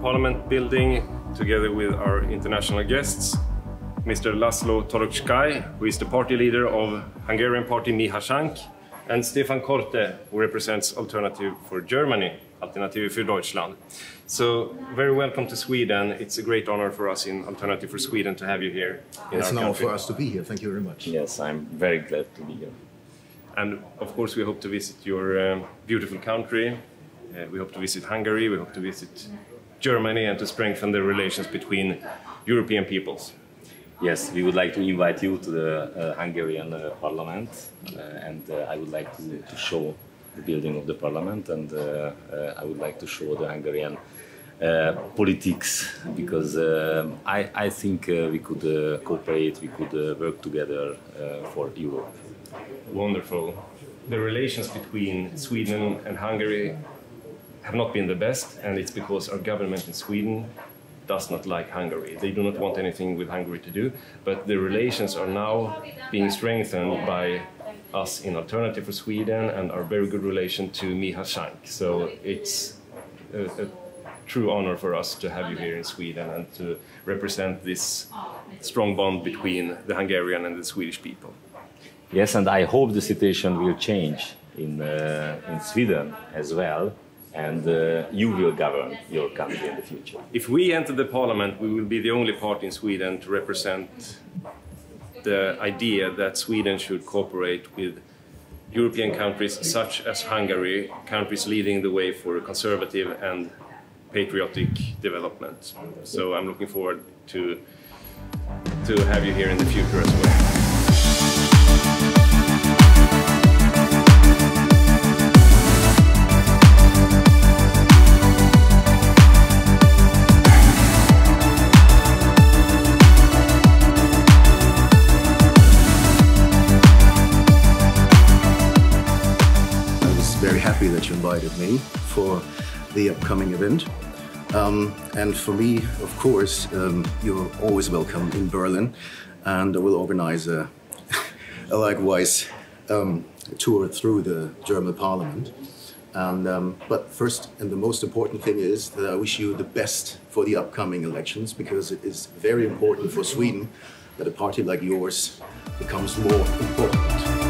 Parliament building together with our international guests, Mr. Laszlo Toroczkai, who is the party leader of Hungarian party Mi Hazánk, and Stefan Korte, who represents Alternative for Germany, Alternative für Deutschland. So, very welcome to Sweden. It's a great honor for us in Alternative for Sweden to have you here. In it's our an honor for us to be here. Thank you very much. Yes, I'm very glad to be here. And of course, we hope to visit your um, beautiful country. Uh, we hope to visit Hungary. We hope to visit Germany and to strengthen the relations between European peoples. Yes, we would like to invite you to the uh, Hungarian uh, parliament, uh, and uh, I would like to, to show the building of the parliament, and uh, I would like to show the Hungarian politics because I, I think we could uh, cooperate, we could work together for Europe. Wonderful. The relations between Sweden and Hungary have not been the best, and it's because our government in Sweden does not like Hungary. They do not want anything with Hungary to do, but the relations are now being strengthened by us in Alternative for Sweden and our very good relation to Mi Hazánk. So it's a, a true honor for us to have you here in Sweden and to represent this strong bond between the Hungarian and the Swedish people. Yes, and I hope the situation will change in, uh, in Sweden as well, and uh, you will govern your country in the future. If we enter the parliament, we will be the only party in Sweden to represent the idea that Sweden should cooperate with European countries such as Hungary, countries leading the way for a conservative and patriotic development. So I'm looking forward to to have you here in the future as well. That you invited me for the upcoming event. Um, and for me, of course, um, you're always welcome in Berlin, and I will organize a, a likewise um, tour through the German Parliament. And um, but first, and the most important thing is that I wish you the best for the upcoming elections because it is very important for Sweden that a party like yours becomes more important.